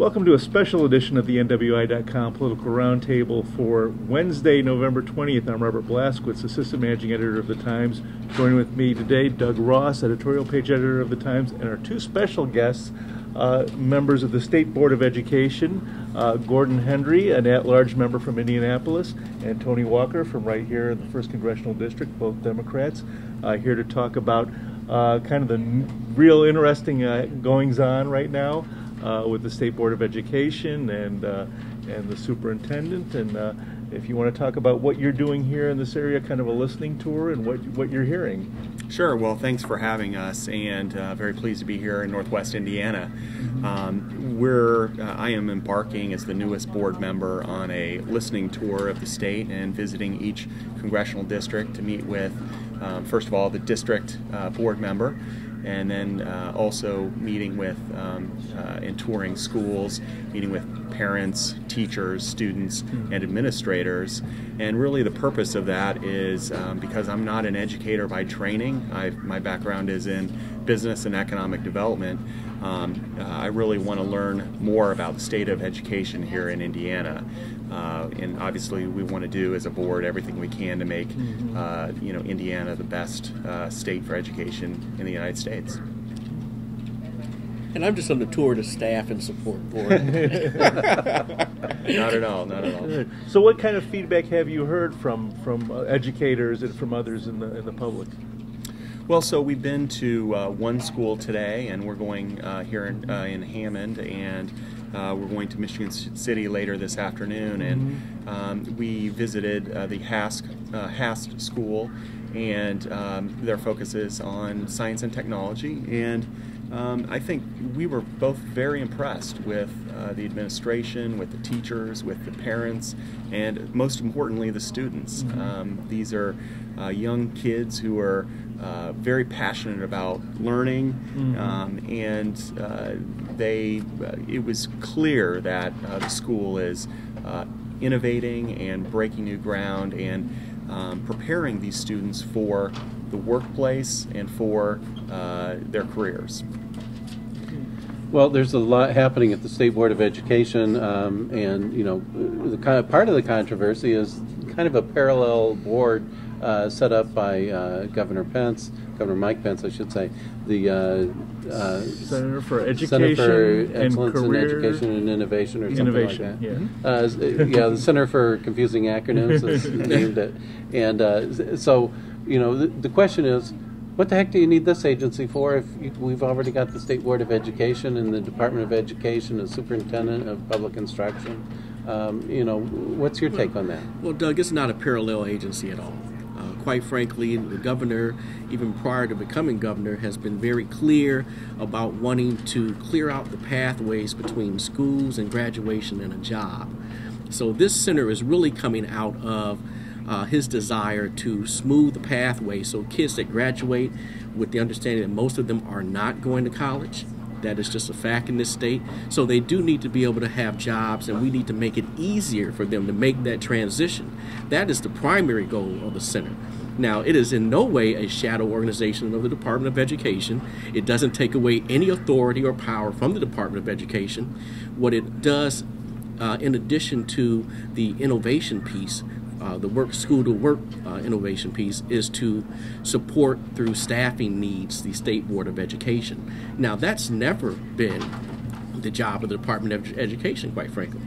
Welcome to a special edition of the NWI.com Political Roundtable for Wednesday, November 20th. I'm Robert Blaskowitz, Assistant Managing Editor of The Times. Joining with me today, Doug Ross, Editorial Page Editor of The Times, and our two special guests, uh, members of the State Board of Education, uh, Gordon Hendry, an at-large member from Indianapolis, and Tony Walker from right here in the 1st Congressional District, both Democrats, uh, here to talk about uh, kind of the real interesting uh, goings-on right now uh, with the State Board of Education and uh, and the superintendent. And uh, if you want to talk about what you're doing here in this area, kind of a listening tour and what what you're hearing. Sure. Well, thanks for having us, and uh, very pleased to be here in Northwest Indiana. Um, we're uh, I am embarking as the newest board member on a listening tour of the state and visiting each congressional district to meet with, um, first of all, the district uh, board member and then uh, also meeting with um, uh, and touring schools, meeting with parents, teachers, students, mm-hmm. and administrators. And really, the purpose of that is um, because I'm not an educator by training. I've, my background is in business and economic development. Um, uh, I really want to learn more about the state of education here in Indiana. Uh, and obviously, we want to do as a board everything we can to make mm-hmm. uh, you know Indiana the best uh, state for education in the United States. And I'm just on the tour to staff and support board. not at all. Not at all. So, what kind of feedback have you heard from from uh, educators and from others in the in the public? Well, so we've been to uh, one school today, and we're going uh, here in, uh, in Hammond, and uh, we're going to Michigan City later this afternoon, and mm-hmm. um, we visited uh, the Hask, uh, HAST school, and um, their focus is on science and technology. And um, I think we were both very impressed with uh, the administration, with the teachers, with the parents, and most importantly, the students. Mm-hmm. Um, these are uh, young kids who are uh, very passionate about learning, mm-hmm. um, and uh, they. Uh, it was clear that uh, the school is innovating and breaking new ground and um, preparing these students for the workplace and for their careers. Well, there's a lot happening at the State Board of Education, um, and you know, the kind of, part of the controversy is kind of a parallel board uh, set up by uh, Governor Pence, Governor Mike Pence, I should say, the uh, uh Center for Education Center for Excellence in Education and Innovation, or Innovation, something like that. Yeah, uh, yeah, the Center for Confusing Acronyms is named it, and uh, so you know, the, the question is what the heck do you need this agency for if you, we've already got the State Board of Education and the Department of Education and Superintendent of Public Instruction? Um, you know, what's your take on that? Well, Doug, it's not a parallel agency at all. Uh, quite frankly, the governor, even prior to becoming governor, has been very clear about wanting to clear out the pathways between schools and graduation and a job. So this center is really coming out of uh, his desire to smooth the pathway so kids that graduate with the understanding that most of them are not going to college. That is just a fact in this state. So they do need to be able to have jobs, and we need to make it easier for them to make that transition. That is the primary goal of the center. Now, it is in no way a shadow organization of the Department of Education. It doesn't take away any authority or power from the Department of Education. What it does, uh, in addition to the innovation piece, uh, the work school to work uh, innovation piece is to support through staffing needs the State Board of Education. Now, that's never been the job of the Department of Education, quite frankly.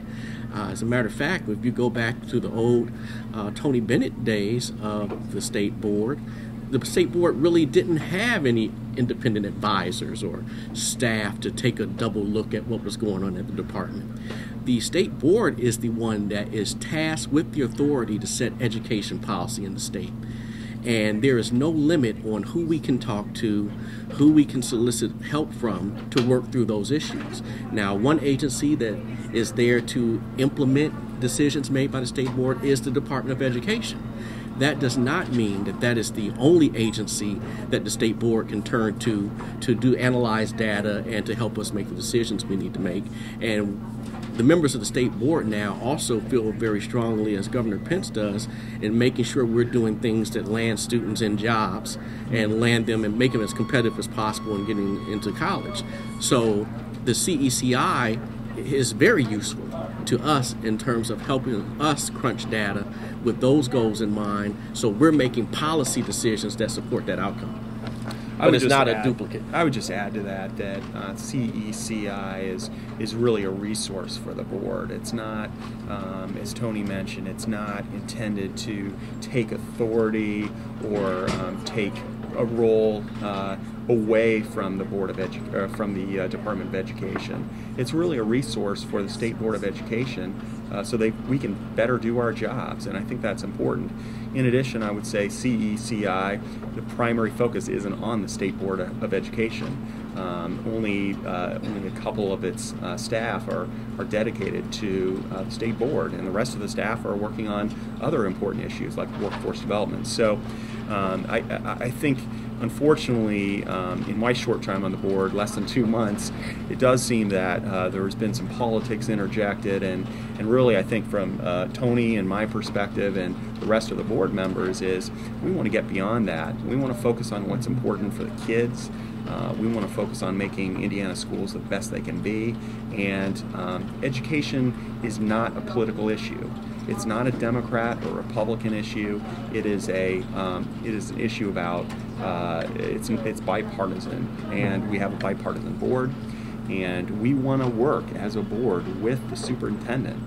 Uh, as a matter of fact, if you go back to the old uh, Tony Bennett days of the State Board, the State Board really didn't have any independent advisors or staff to take a double look at what was going on at the department the state board is the one that is tasked with the authority to set education policy in the state. And there is no limit on who we can talk to, who we can solicit help from to work through those issues. Now, one agency that is there to implement decisions made by the state board is the Department of Education. That does not mean that that is the only agency that the state board can turn to to do analyze data and to help us make the decisions we need to make. And the members of the state board now also feel very strongly, as Governor Pence does, in making sure we're doing things that land students in jobs and land them and make them as competitive as possible in getting into college. So the CECI is very useful to us in terms of helping us crunch data with those goals in mind so we're making policy decisions that support that outcome. I But would it's just not a add- duplicate. I would just add to that that uh, CECI is is really a resource for the board. It's not, um, as Tony mentioned, it's not intended to take authority or um, take a role uh, away from the board of edu- uh, from the uh, Department of Education. It's really a resource for the state board of education, uh, so they we can better do our jobs, and I think that's important. In addition, I would say CECI, the primary focus isn't on the State Board of Education. Um, only, uh, only a couple of its uh, staff are, are dedicated to uh, the State Board, and the rest of the staff are working on other important issues like workforce development. So um, I, I think, unfortunately, um, in my short time on the board, less than two months, it does seem that uh, there's been some politics interjected, and, and really, I think from uh, Tony and my perspective and the rest of the board members is we want to get beyond that. We want to focus on what's important for the kids. Uh, we want to focus on making Indiana schools the best they can be, and um, education is not a political issue. It's not a Democrat or Republican issue. It is a um, it is an issue about uh, it's it's bipartisan, and we have a bipartisan board, and we want to work as a board with the superintendent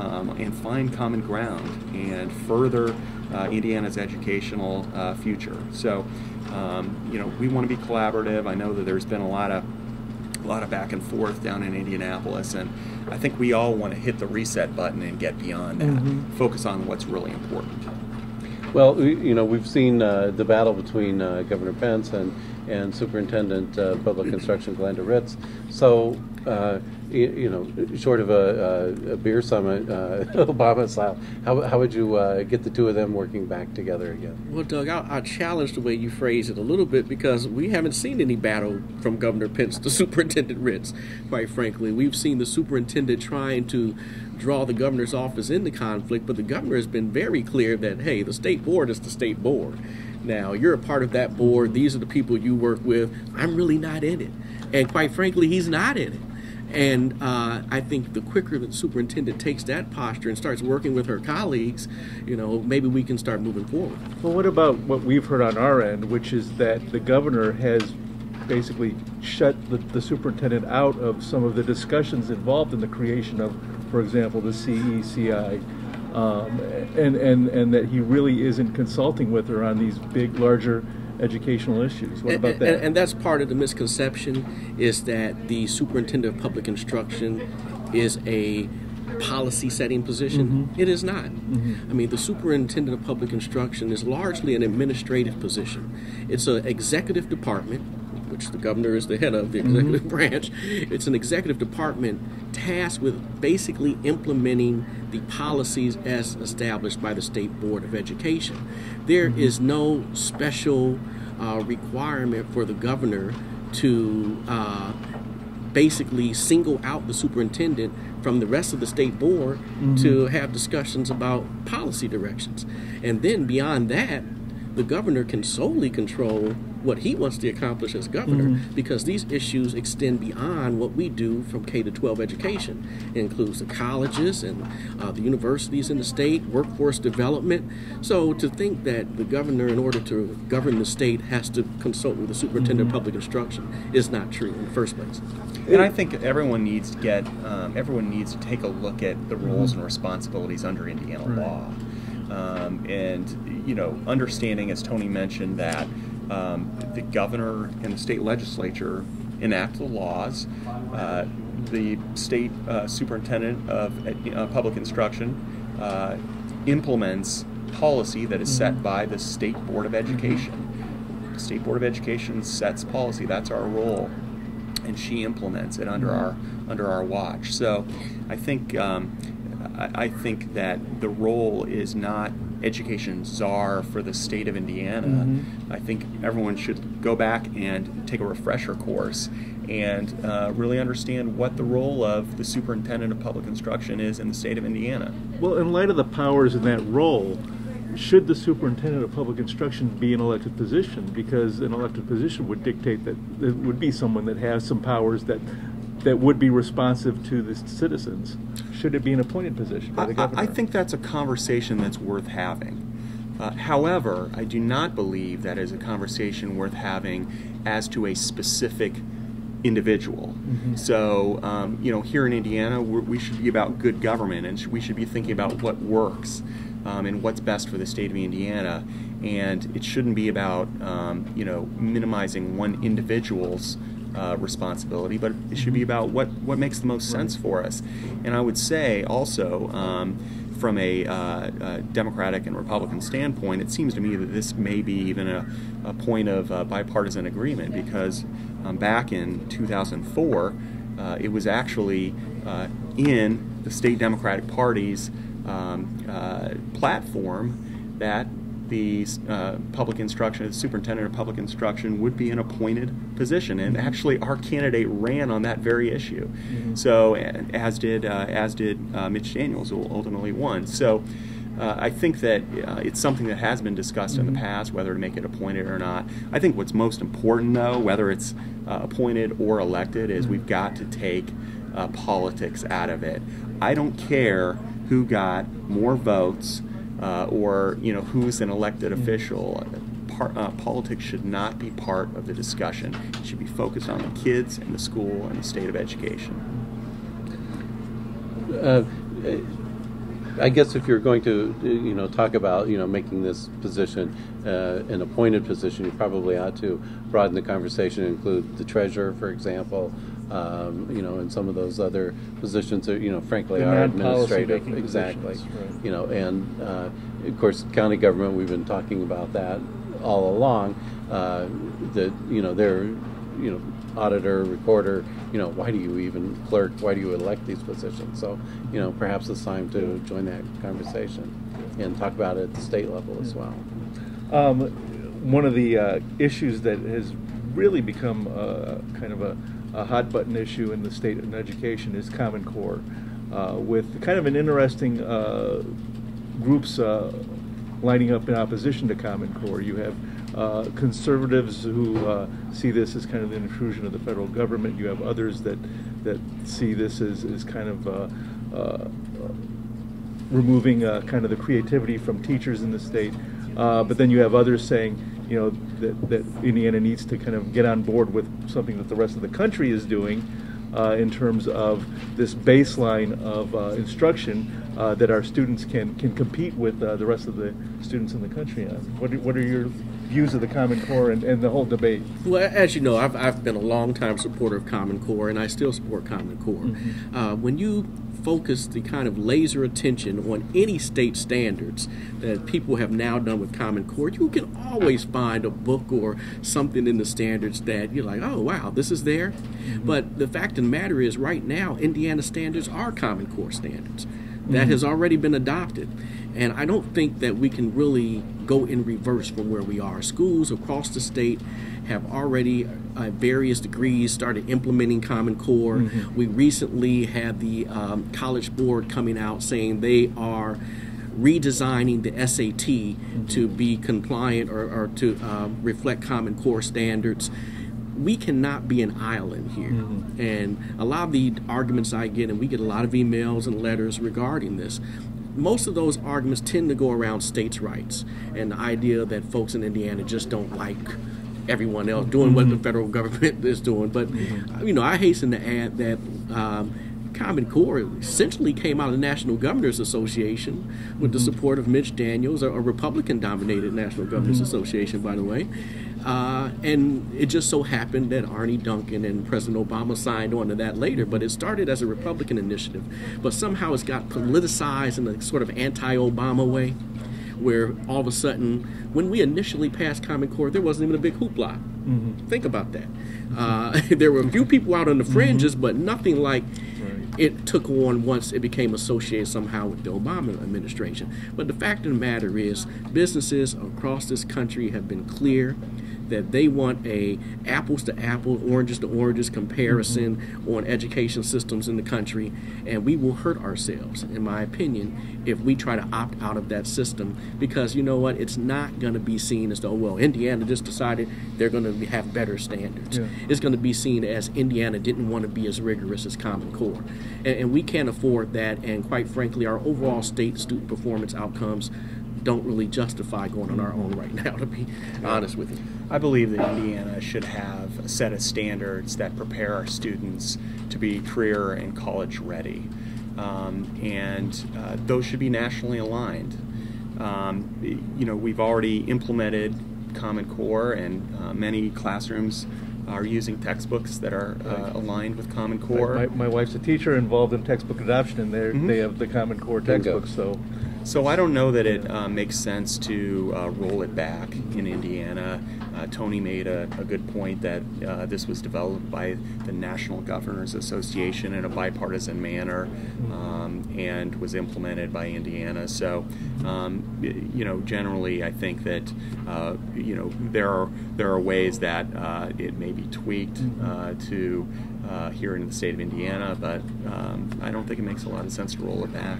um, and find common ground and further uh, Indiana's educational uh, future. So, um, you know, we want to be collaborative. I know that there's been a lot of lot of back and forth down in Indianapolis, and I think we all want to hit the reset button and get beyond that. Mm-hmm. Focus on what's really important. Well, you know, we've seen uh, the battle between uh, Governor Pence and, and Superintendent uh, Public Instruction Glenda Ritz. So, uh, you, you know, short of a, a, a beer summit, uh, Obama style, how, how would you uh, get the two of them working back together again? Well, Doug, I, I challenge the way you phrase it a little bit because we haven't seen any battle from Governor Pence to Superintendent Ritz, quite frankly. We've seen the superintendent trying to draw the governor's office into conflict, but the governor has been very clear that, hey, the state board is the state board. Now, you're a part of that board. These are the people you work with. I'm really not in it. And quite frankly, he's not in it. And uh, I think the quicker the superintendent takes that posture and starts working with her colleagues, you know, maybe we can start moving forward. Well, what about what we've heard on our end, which is that the governor has basically shut the, the superintendent out of some of the discussions involved in the creation of, for example, the CECI, um, and, and, and that he really isn't consulting with her on these big, larger educational issues. What And- about that? And, that's part of the misconception is that the superintendent of public instruction is a policy setting position. It is not. I mean, the superintendent of public instruction is largely an administrative position. It's an executive department, which the governor is the head of the executive branch. It's an executive department tasked with basically implementing the policies as established by the State Board of Education. There is no special uh, requirement for the governor to uh, basically single out the superintendent from the rest of the state board to have discussions about policy directions. And then beyond that, the governor can solely control what he wants to accomplish as governor because these issues extend beyond what we do from K to 12 education. It includes the colleges and uh, the universities in the state, workforce development. So to think that the governor, in order to govern the state, has to consult with the superintendent of public instruction is not true in the first place. And I think everyone needs to get um, everyone needs to take a look at the roles and responsibilities under Indiana law, um, and you know, understanding as Tony mentioned that um, the governor and the state legislature enact the laws. Uh, the state uh, superintendent of uh, public instruction uh, implements policy that is set by the state board of education. The state board of education sets policy. That's our role and she implements it under our under our watch. So, I think um, I, I think that the role is not education czar for the state of Indiana. I think everyone should go back and take a refresher course and uh, really understand what the role of the superintendent of public instruction is in the state of Indiana. Well, in light of the powers in that role, should the superintendent of public instruction be an elected position? Because an elected position would dictate that it would be someone that has some powers that that would be responsive to the citizens? Should it be an appointed position by the I, governor? I think that's a conversation that's worth having. Uh, however, I do not believe that is a conversation worth having as to a specific individual. Mm-hmm. So, um, you know, here in Indiana, we're, we should be about good government and sh- we should be thinking about what works um, and what's best for the state of Indiana. And it shouldn't be about, um, you know, minimizing one individual's uh, responsibility, but it should be about what, what makes the most sense for us. And I would say also, um, from a, uh, uh, Democratic and Republican standpoint, it seems to me that this may be even a, a point of uh, bipartisan agreement because um, back in 2004, uh, it was actually uh, in the state Democratic Party's um, uh, platform that the uh, public instruction, the superintendent of public instruction, would be an appointed position, and actually our candidate ran on that very issue. So, as did uh, as did uh, Mitch Daniels, who ultimately won. So. Uh, I think that uh, it's something that has been discussed in the past, whether to make it appointed or not. I think what's most important, though, whether it's uh, appointed or elected, is we've got to take uh, politics out of it. I don't care who got more votes uh, or you know who's an elected official. Part, uh, politics should not be part of the discussion. It should be focused on the kids and the school and the state of education. Uh, I guess if you're going to, you know, talk about, you know, making this position uh, an appointed position, you probably ought to broaden the conversation, and include the treasurer, for example, um, you know, and some of those other positions that, you know, frankly are non-policy administrative. Exactly. right. You know, and uh, of course, county government, we've been talking about that all along. Uh, that you know, they're, you know, auditor, recorder. You know, why do you even clerk? Why do you elect these positions? So, you know, perhaps it's time to join that conversation and talk about it at the state level as well. Um, one of the uh, issues that has really become uh, kind of a, a hot button issue in the state of education is Common Core, uh, with kind of an interesting uh, groups uh, lining up in opposition to Common Core. You have uh, conservatives who uh, see this as kind of the intrusion of the federal government. You have others that that see this as, as kind of uh, removing kind of the creativity from teachers in the state. But then you have others saying, you know, that, that Indiana needs to kind of get on board with something that the rest of the country is doing uh, in terms of this baseline of uh, instruction uh, that our students can, can compete with uh, the rest of the students in the country on. What are, what are your views of the Common Core and, and the whole debate? Well, as you know, I've, I've been a long time supporter of Common Core, and I still support Common Core. Uh, when you focus the kind of laser attention on any state standards that people have now done with Common Core, you can always find a book or something in the standards that you're like, oh, wow, this is there. Mm-hmm. But the fact of the matter is, right now, Indiana standards are Common Core standards. That mm-hmm. has already been adopted. And I don't think that we can really go in reverse from where we are. Schools across the state have already, uh, various degrees, started implementing Common Core. We recently had the um, College Board coming out saying they are redesigning the SAT to be compliant or, or to uh, reflect Common Core standards. We cannot be an island here. And a lot of the arguments I get, and we get a lot of emails and letters regarding this, most of those arguments tend to go around states' rights and the idea that folks in Indiana just don't like everyone else doing what the mm-hmm. federal government is doing. But mm-hmm. you know, I hasten to add that um, Common Core essentially came out of the National Governors Association with the mm-hmm. support of Mitch Daniels, a, a Republican-dominated National Governors Association, by the way. Uh, and it just so happened that Arne Duncan and President Obama signed on to that later, but it started as a Republican initiative. But somehow it's got politicized in a sort of anti Obama way, where all of a sudden, when we initially passed Common Core, there wasn't even a big hoopla. Think about that. Uh, there were a few people out on the fringes, but nothing like it took on once it became associated somehow with the Obama administration. But the fact of the matter is, businesses across this country have been clear that they want a apples to apples, oranges to oranges comparison mm-hmm. on education systems in the country, and we will hurt ourselves, in my opinion, if we try to opt out of that system because you know what, it's not going to be seen as though well Indiana just decided they're going to have better standards. Yeah. It's going to be seen as Indiana didn't want to be as rigorous as Common Core, and, and we can't afford that. And quite frankly, our overall state student performance outcomes don't really justify going on our own right now, to be honest with you. I believe that Indiana should have a set of standards that prepare our students to be career and college ready. Um, and uh, those should be nationally aligned. Um, you know, we've already implemented Common Core, and uh, many classrooms are using textbooks that are uh, aligned with Common Core. My, my, wife's a teacher involved in textbook adoption, and mm-hmm. they have the Common Core textbooks. So so I don't know that it uh, makes sense to uh, roll it back in Indiana. Uh, Tony made a, a, good point that uh, this was developed by the National Governors Association in a bipartisan manner um, and was implemented by Indiana. So, um, you know, generally, I think that uh, you know there are there are ways that uh, it may be tweaked to here in the state of Indiana, but um, I don't think it makes a lot of sense to roll it back.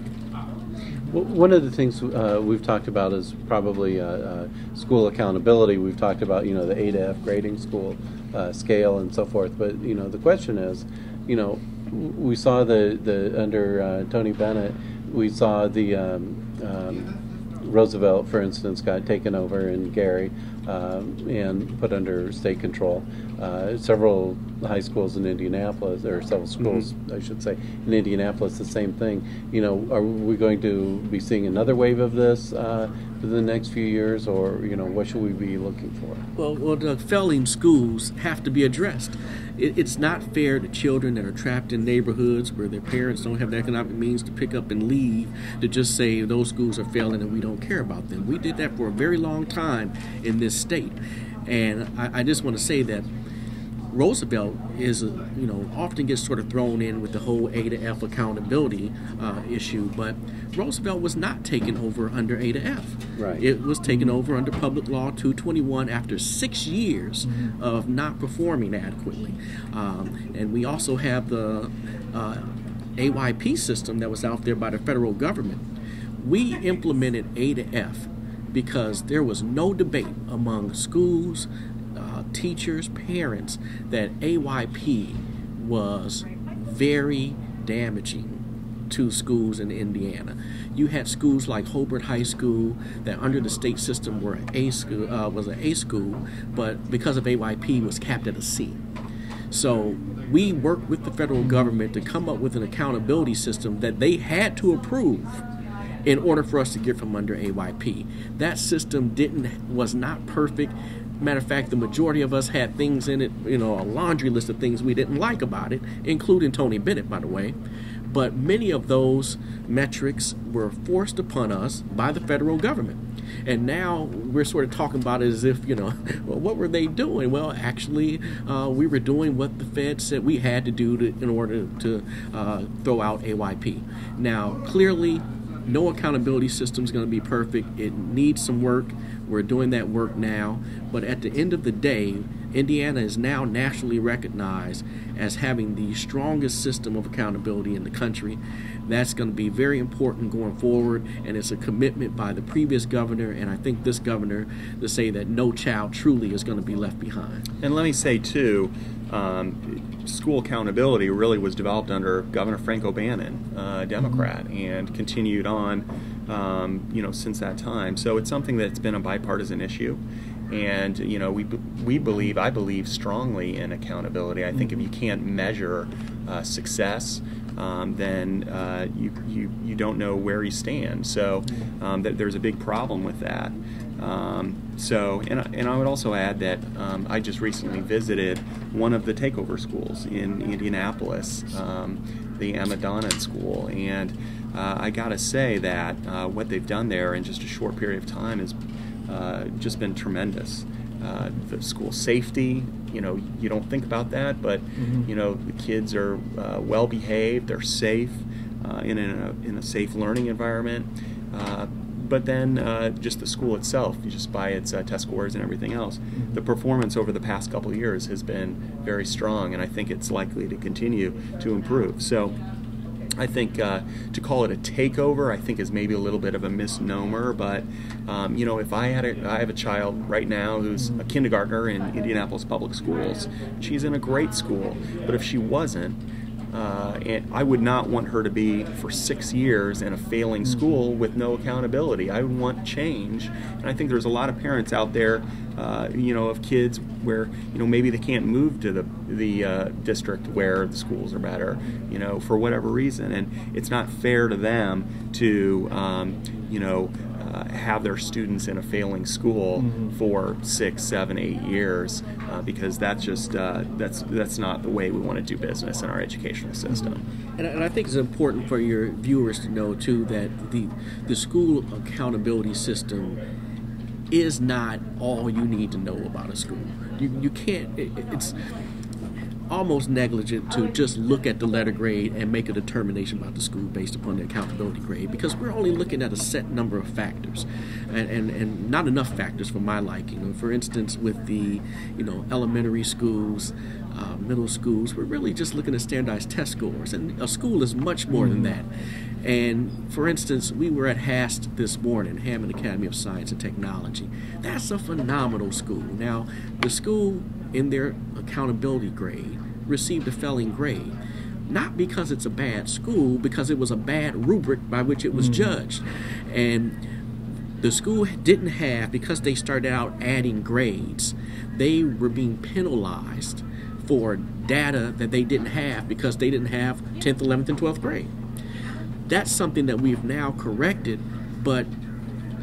One of the things uh, we've talked about is probably uh, uh, school accountability. We've talked about you know the A to F grading school uh, scale and so forth. But you know the question is, you know, we saw the the under uh, Tony Bennett, we saw the um, um, Roosevelt, for instance, got taken over in Gary um, and put under state control. Uh, several high schools in Indianapolis, or several mm-hmm. schools, mm-hmm. I should say, in Indianapolis, the same thing. You know, are we going to be seeing another wave of this uh, the next few years, or you know, what should we be looking for? Well, well, the failing schools have to be addressed. It, it's not fair to children that are trapped in neighborhoods where their parents don't have the economic means to pick up and leave to just say those schools are failing and we don't care about them. We did that for a very long time in this state, and I, I just want to say that Roosevelt is, you know, often gets sort of thrown in with the whole A to F accountability uh, issue, but Roosevelt was not taken over under A to F. Right. It was taken over under Public Law 221 after six years mm-hmm. of not performing adequately. Um, and we also have the uh, AYP system that was out there by the federal government. We implemented A to F because there was no debate among schools, teachers, parents, that AYP was very damaging to schools in Indiana. You had schools like Hobart High School that under the state system were a school uh, was an A school, but because of AYP was capped at a C. So we worked with the federal government to come up with an accountability system that they had to approve in order for us to get from under AYP. That system didn't was not perfect. Matter of fact, the majority of us had things in it, you know, a laundry list of things we didn't like about it, including Tony Bennett, by the way. But many of those metrics were forced upon us by the federal government. And now we're sort of talking about it as if, you know, well, what were they doing? Well, actually, uh, we were doing what the Fed said we had to do to, in order to uh, throw out AYP. Now, clearly, no accountability system is going to be perfect. It needs some work. We're doing that work now. But at the end of the day, Indiana is now nationally recognized as having the strongest system of accountability in the country. That's going to be very important going forward, and it's a commitment by the previous governor, and I think this governor, to say that no child truly is going to be left behind. And let me say, too, um, school accountability really was developed under Governor Frank O'Bannon, uh, Democrat, mm-hmm. and continued on, um, you know, since that time. So it's something that's been a bipartisan issue, and you know, we we believe, I believe strongly in accountability. I think if you can't measure uh, success, um, then uh, you, you you don't know where you stand. So um, that there's a big problem with that. Um, so, and, and I would also add that um, I just recently visited one of the takeover schools in Indianapolis, um, the Emma Donnan School, and uh, I got to say that uh, what they've done there in just a short period of time has uh, just been tremendous. Uh, the school safety, you know, you don't think about that, but mm-hmm. you know, the kids are uh, well behaved, they're safe uh, in, a, in a safe learning environment but then uh, just the school itself, just by its uh, test scores and everything else, the performance over the past couple of years has been very strong, and I think it's likely to continue to improve. So. I think uh, to call it a takeover, I think is maybe a little bit of a misnomer. But um, you know, if I had a, I have a child right now who's a kindergartner in Indianapolis Public Schools. She's in a great school, but if she wasn't, uh, and I would not want her to be for six years in a failing school with no accountability. I would want change, and I think there's a lot of parents out there, uh, you know, of kids where you know maybe they can't move to the the uh, district where the schools are better, you know, for whatever reason, and it's not fair to them to, um, you know. Uh, have their students in a failing school Mm-hmm. for six, seven, eight years, uh, because that's just uh, that's that's not the way we want to do business in our educational system. And, and I think it's important for your viewers to know too that the the school accountability system is not all you need to know about a school. You you can't. It, it's almost negligent to just look at the letter grade and make a determination about the school based upon the accountability grade because we're only looking at a set number of factors and, and, and not enough factors for my liking. For instance, with the you know elementary schools, uh, middle schools, we're really just looking at standardized test scores, and a school is much more than that. And for instance, we were at HAST this morning, Hammond Academy of Science and Technology. That's a phenomenal school. Now, the school in their accountability grade received a failing grade. Not because it's a bad school, because it was a bad rubric by which it was mm. judged. And the school didn't have, because they started out adding grades, they were being penalized for data that they didn't have because they didn't have 10th, 11th, and 12th grade. That's something that we've now corrected, but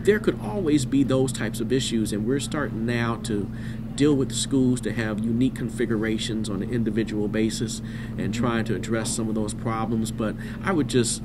there could always be those types of issues, and we're starting now to deal with the schools to have unique configurations on an individual basis and trying to address some of those problems. But I would just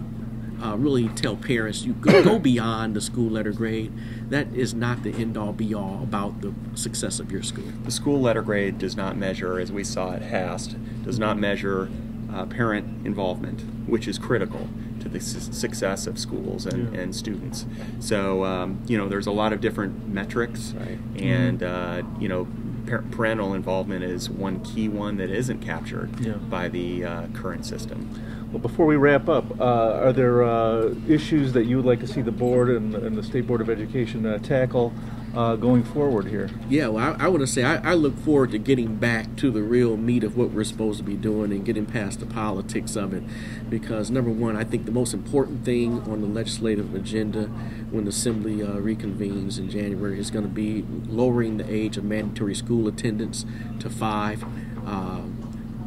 uh, really tell parents you go, go beyond the school letter grade. That is not the end all be all about the success of your school. The school letter grade does not measure, as we saw at HAST, does not measure uh, parent involvement, which is critical to the su- success of schools and, Yeah. and students. So, um, you know, there's a lot of different metrics, Right. and, uh, you know, par- parental involvement is one key one that isn't captured Yeah. by the uh, current system. Well, before we wrap up, uh, are there uh, issues that you would like to see the board and, and the State Board of Education uh, tackle uh, going forward here? Yeah, well, I, I want to say I, I look forward to getting back to the real meat of what we're supposed to be doing and getting past the politics of it. Because, number one, I think the most important thing on the legislative agenda when the Assembly uh, reconvenes in January is going to be lowering the age of mandatory school attendance to five. Um,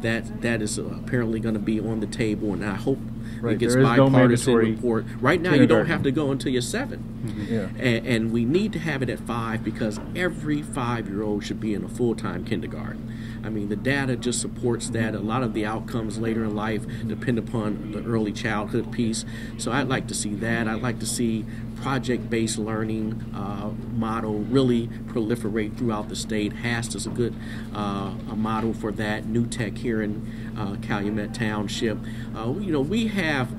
that that is apparently going to be on the table, and I hope Right, it gets there is no bipartisan mandatory report. Right now, you don't have to go until you're 7 mm-hmm. Yeah. and, and we need to have it at five because every five year old should be in a full time kindergarten. I mean, the data just supports that. A lot of the outcomes later in life depend upon the early childhood piece. So I'd like to see that. I'd like to see project based learning uh, model really proliferate throughout the state. HAST is a good uh, a model for that. New Tech here in uh, Calumet Township. Uh, you know, we have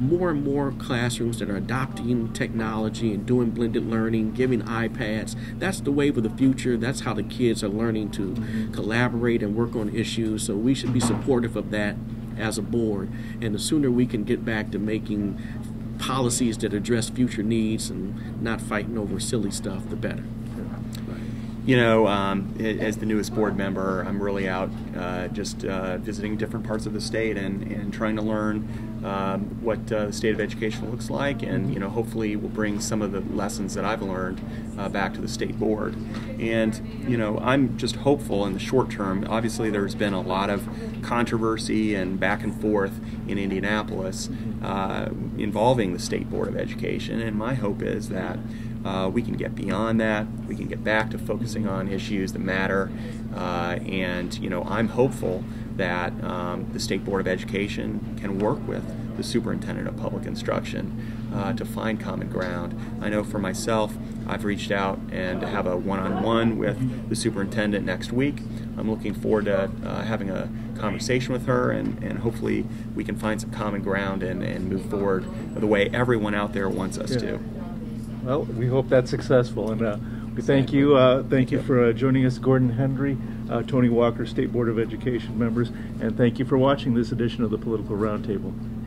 more and more classrooms that are adopting technology and doing blended learning, giving iPads. That's the wave of the future. That's how the kids are learning to collaborate and work on issues. So we should be supportive of that as a board. And the sooner we can get back to making policies that address future needs and not fighting over silly stuff, the better. You know, um, as the newest board member, I'm really out uh, just uh, visiting different parts of the state and, and trying to learn um, what uh, the state of education looks like, and you know, hopefully, we'll bring some of the lessons that I've learned uh, back to the state board. And you know, I'm just hopeful in the short term. Obviously, there's been a lot of controversy and back and forth in Indianapolis uh, involving the state board of education, and my hope is that uh, we can get beyond that. We can get back to focusing on issues that matter. Uh, and, you know, I'm hopeful that um, the State Board of Education can work with the Superintendent of Public Instruction uh, to find common ground. I know for myself, I've reached out and have a one on one with the superintendent next week. I'm looking forward to uh, having a conversation with her, and, and hopefully we can find some common ground and, and move forward the way everyone out there wants us Yeah. to. Well, we hope that's successful, and uh, we thank you. Uh, thank you for uh, joining us, Gordon Hendry, uh, Tony Walker, State Board of Education members, and thank you for watching this edition of the Political Roundtable.